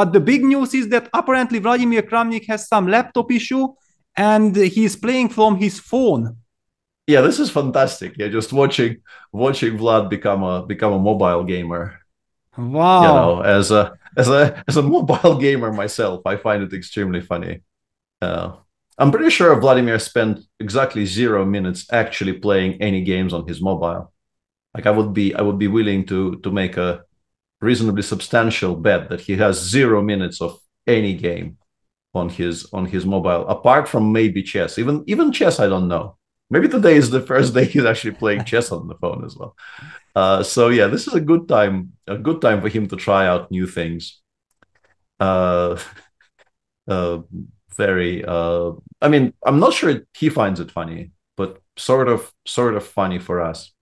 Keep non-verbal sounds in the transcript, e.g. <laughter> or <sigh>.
But the big news is that apparently Vladimir Kramnik has some laptop issue and he's playing from his phone. Yeah, this is fantastic. Yeah, just watching watching Vlad become a become a mobile gamer. Wow. You know, as a as a as a <laughs> mobile gamer myself, I find it extremely funny. Uh, I'm pretty sure Vladimir spent exactly zero minutes actually playing any games on his mobile. Like I would be I would be willing to to make a reasonably substantial bet that he has zero minutes of any game on his on his mobile, apart from maybe chess. Even even chess, I don't know. Maybe today is the first <laughs> day he's actually playing chess on the phone as well. Uh, so yeah, this is a good time, a good time for him to try out new things. Uh, <laughs> uh, very. Uh, I mean, I'm not sure he finds it funny, but sort of, sort of funny for us.